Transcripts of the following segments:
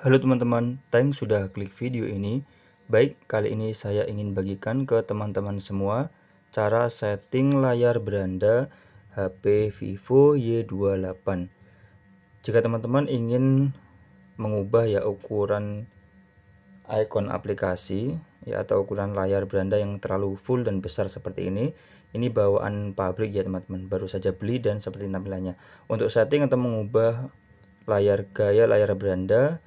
Halo teman-teman, thanks sudah klik video ini. Baik, kali ini saya ingin bagikan ke teman-teman semua cara setting layar beranda HP Vivo Y28. Jika teman-teman ingin mengubah ya ukuran icon aplikasi ya atau ukuran layar beranda yang terlalu full dan besar seperti ini, ini bawaan pabrik ya teman-teman, baru saja beli dan seperti tampilannya. Untuk setting atau mengubah layar gaya layar beranda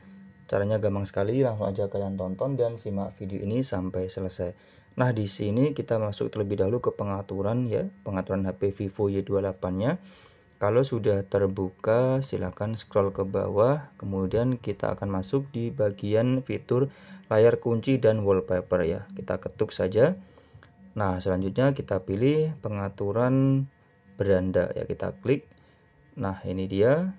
Caranya gampang sekali, langsung aja kalian tonton dan simak video ini sampai selesai. Nah, di sini kita masuk terlebih dahulu ke pengaturan ya, pengaturan HP Vivo Y28-nya. Kalau sudah terbuka, silahkan scroll ke bawah, kemudian kita akan masuk di bagian fitur layar kunci dan wallpaper ya. Kita ketuk saja. Nah, selanjutnya kita pilih pengaturan beranda ya, kita klik. Nah, ini dia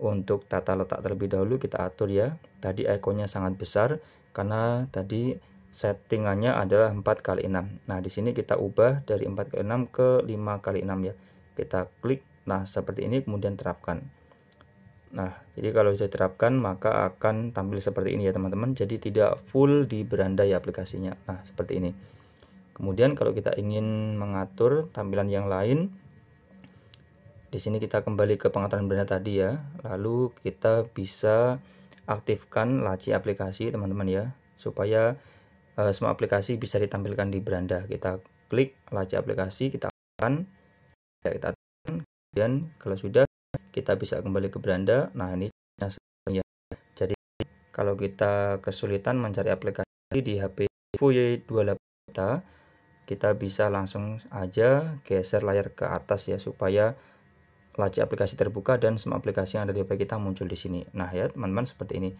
untuk tata letak terlebih dahulu kita atur ya. Tadi ikonnya sangat besar karena tadi settingannya adalah 4 kali 6 nah di sini kita ubah dari 4 kali 6 ke 5 kali 6 ya. Kita klik nah seperti ini kemudian terapkan. Nah jadi kalau saya terapkan maka akan tampil seperti ini ya teman-teman. Jadi tidak full di beranda ya aplikasinya. Nah seperti ini. Kemudian kalau kita ingin mengatur tampilan yang lain di sini kita kembali ke pengaturan beranda tadi ya. Lalu kita bisa aktifkan laci aplikasi teman-teman ya. Supaya uh, semua aplikasi bisa ditampilkan di beranda. Kita klik laci aplikasi kita akan ya kita tekan dan kalau sudah kita bisa kembali ke beranda. Nah ini ya jadi kalau kita kesulitan mencari aplikasi di HP Vivo Y28 kita kita bisa langsung aja geser layar ke atas ya supaya laci aplikasi terbuka dan semua aplikasi yang ada di HP kita muncul di sini. Nah ya teman-teman seperti ini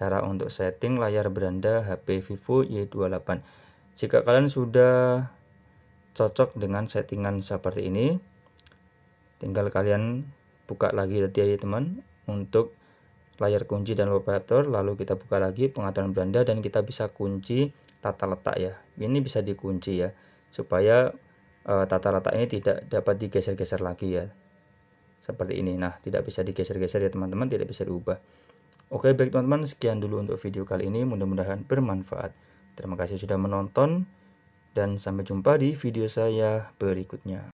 cara untuk setting layar beranda HP Vivo Y28. Jika kalian sudah cocok dengan settingan seperti ini, tinggal kalian buka lagi tadi ya teman untuk layar kunci dan wallpaper lalu kita buka lagi pengaturan beranda dan kita bisa kunci tata letak ya ini bisa dikunci ya supaya uh, tata letak ini tidak dapat digeser-geser lagi ya seperti ini. Nah tidak bisa digeser-geser ya teman-teman. Tidak bisa diubah. Oke baik teman-teman. Sekian dulu untuk video kali ini. Mudah-mudahan bermanfaat. Terima kasih sudah menonton dan sampai jumpa di video saya berikutnya